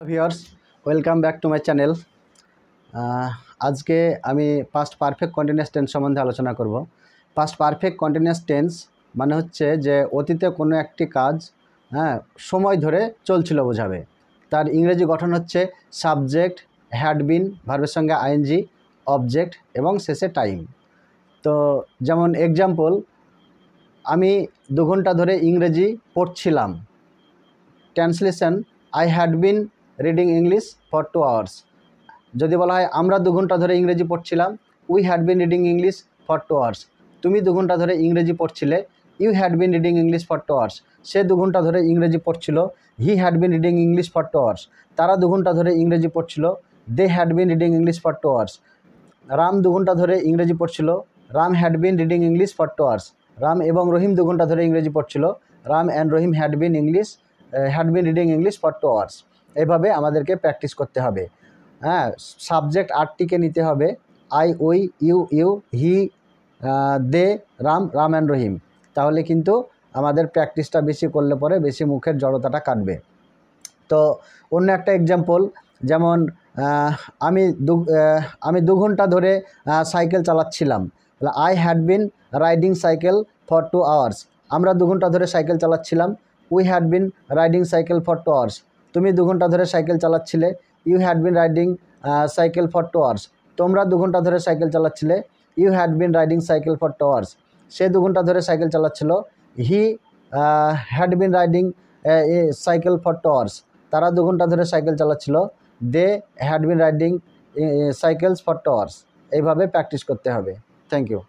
Viewers welcome back to my channel আজকে আমি past perfect continuous tense সম্বন্ধে আলোচনা করব। পাস্ট পারফেক্ট কন্টিনিউয়াস টেন্স মানে হচ্ছে যে অতীতে কোনো একটি কাজ হ্যাঁ সময় ধরে চলছিল বোঝাবে। তার ইংরেজি গঠন হচ্ছে সাবজেক্ট হ্যাড বিন ভার্বের সঙ্গে আইএনজি অবজেক্ট এবং শেষে টাইম তো যেমন এক্সাম্পল আমি দু ঘণ্টা ধরে ইংরেজি পড়ছিলাম। Translation I had been reading English for two hours যদি বলা হয়, আমরা দু ঘণ্টা ধরে ইংরেজি পড়ছিলাম we had been reading English for two hours তুমি দু ঘণ্টা ধরে ইংরেজি পড়ছিলে you had been reading English for two hours সে দু ঘণ্টা ধরে ইংরেজি পড়ছিল he had been reading English for two hours তারা দু ঘণ্টা ধরে ইংরেজি পড়ছিল they had been reading English for two hours Ram দু ঘণ্টা ধরে ইংরেজি পড়ছিল, Ram had been reading English for two hours Ram এবং রহিম দু ঘণ্টা ধরে ইংরেজি পড়ছিল, Ram and Rahim had been English had been reading English for two hours এভাবে আমাদেরকে প্র্যাকটিস করতে হবে। হ্যাঁ সাবজেক্ট আটটিকে নিতে হবে। I we you you, he they, Ram Ram and Rahim. তাহলে কিন্তু আমাদের প্র্যাকটিসটা বেশি করলে পরে বেশি মুখের জড়তাটা কাটবে। তো অন্য একটা এক্সাম্পল যেমন আমি দু আমি দু ঘণ্টা ধরে cycle চালাচ্ছিলাম। I had been riding cycle for two hours আমরা দু ঘণ্টা ধরে cycle চালাচ্ছিলাম। We had been riding cycle for two hours তুমি দু ঘণ্টা ধরে cycle চালাচ্ছিলে you had been riding cycle for two hours তোমরা দু ঘণ্টা ধরে cycle চালাচ্ছিলে you had been riding cycle for two hours সে দু ঘণ্টা ধরে সাইকেল চালাচ্ছিল he had been riding cycle for two hours তারা দু ঘণ্টা ধরে সাইকেল চালাচ্ছিল they had been riding cycles for two hours এইভাবে প্র্যাকটিস করতে হবে। Thank you